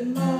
in